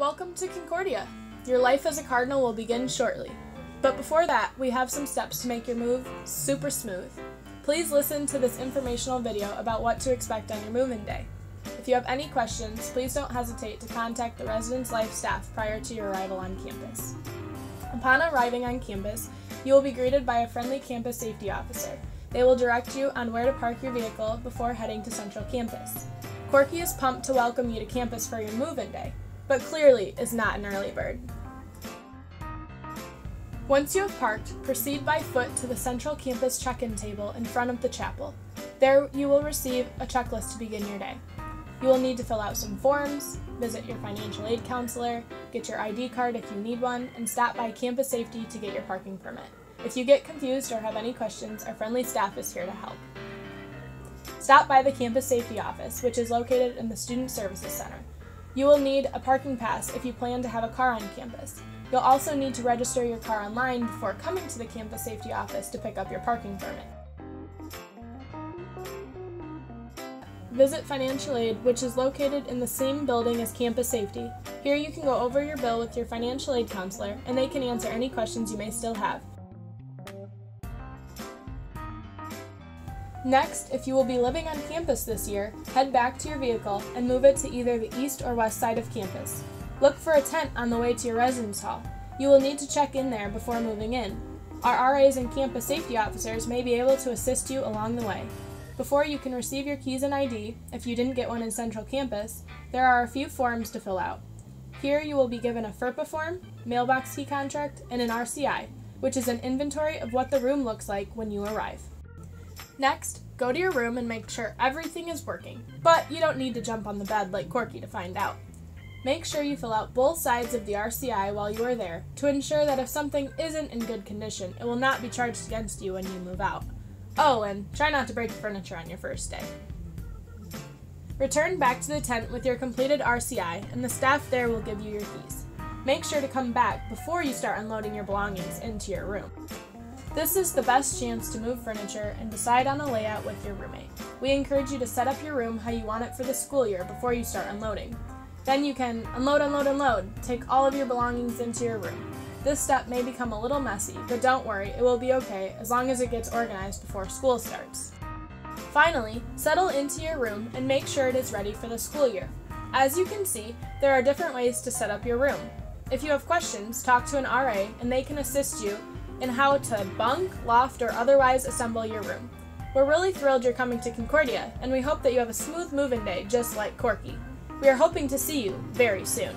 Welcome to Concordia. Your life as a Cardinal will begin shortly. But before that, we have some steps to make your move super smooth. Please listen to this informational video about what to expect on your move-in day. If you have any questions, please don't hesitate to contact the Residence Life staff prior to your arrival on campus. Upon arriving on campus, you will be greeted by a friendly campus safety officer. They will direct you on where to park your vehicle before heading to Central Campus. Corky is pumped to welcome you to campus for your move-in day, but clearly is not an early bird. Once you have parked, proceed by foot to the Central Campus check-in table in front of the chapel. There you will receive a checklist to begin your day. You will need to fill out some forms, visit your financial aid counselor, get your ID card if you need one, and stop by campus safety to get your parking permit. If you get confused or have any questions, our friendly staff is here to help. Stop by the Campus Safety Office, which is located in the Student Services Center. You will need a parking pass if you plan to have a car on campus. You'll also need to register your car online before coming to the Campus Safety Office to pick up your parking permit. Visit Financial Aid, which is located in the same building as Campus Safety. Here you can go over your bill with your financial aid counselor, and they can answer any questions you may still have. Next, if you will be living on campus this year, head back to your vehicle and move it to either the east or west side of campus. Look for a tent on the way to your residence hall. You will need to check in there before moving in. Our RAs and campus safety officers may be able to assist you along the way. Before you can receive your keys and ID, if you didn't get one in Central Campus, there are a few forms to fill out. Here you will be given a FERPA form, mailbox key contract, and an RCI, which is an inventory of what the room looks like when you arrive. Next, go to your room and make sure everything is working, but you don't need to jump on the bed like Corky to find out. Make sure you fill out both sides of the RCI while you are there to ensure that if something isn't in good condition, it will not be charged against you when you move out. Oh, and try not to break furniture on your first day. Return back to the tent with your completed RCI, and the staff there will give you your keys. Make sure to come back before you start unloading your belongings into your room. This is the best chance to move furniture and decide on a layout with your roommate. We encourage you to set up your room how you want it for the school year before you start unloading. Then you can unload, unload, unload, take all of your belongings into your room. This step may become a little messy, but don't worry, it will be okay as long as it gets organized before school starts. Finally, settle into your room and make sure it is ready for the school year. As you can see, there are different ways to set up your room. If you have questions, talk to an RA and they can assist you in how to bunk, loft, or otherwise assemble your room. We're really thrilled you're coming to Concordia, and we hope that you have a smooth move-in day just like Corky. We are hoping to see you very soon.